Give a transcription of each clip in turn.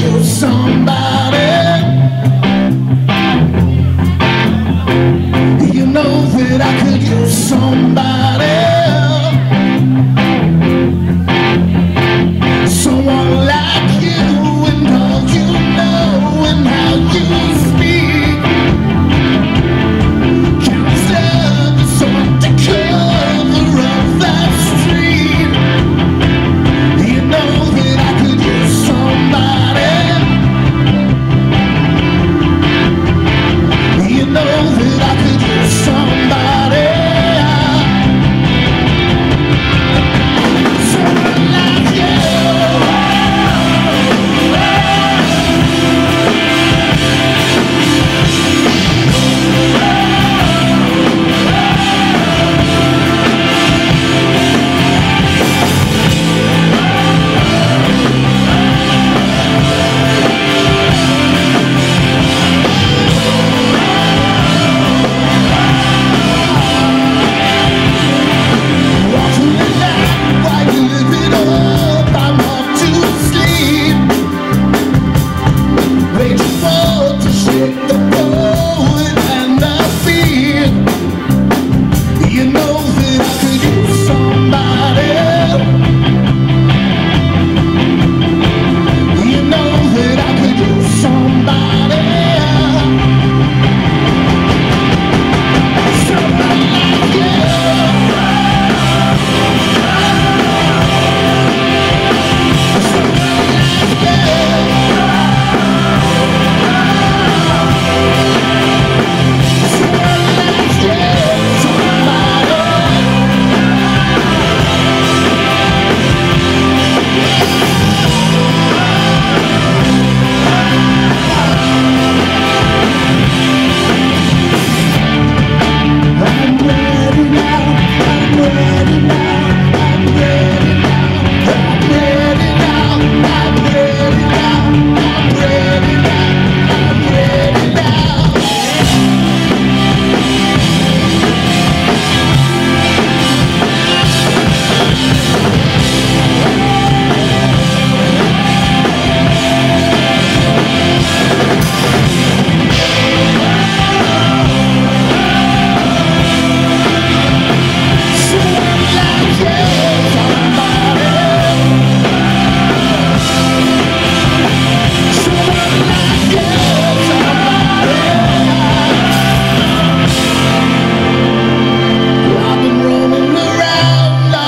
You're somebody. You know that I could use somebody.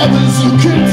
drivers who can